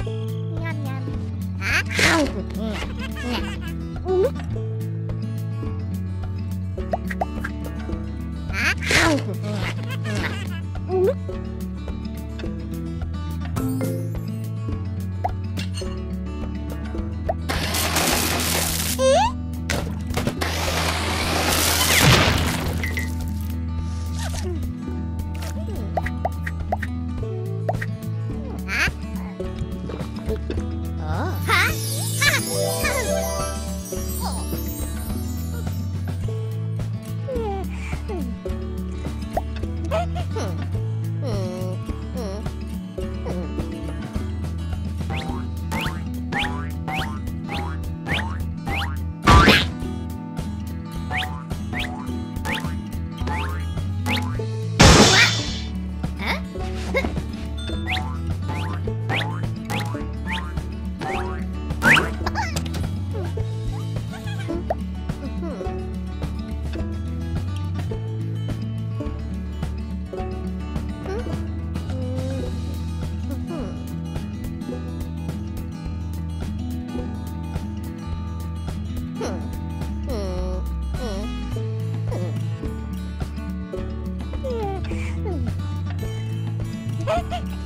Ням-ням. 哼 えっ?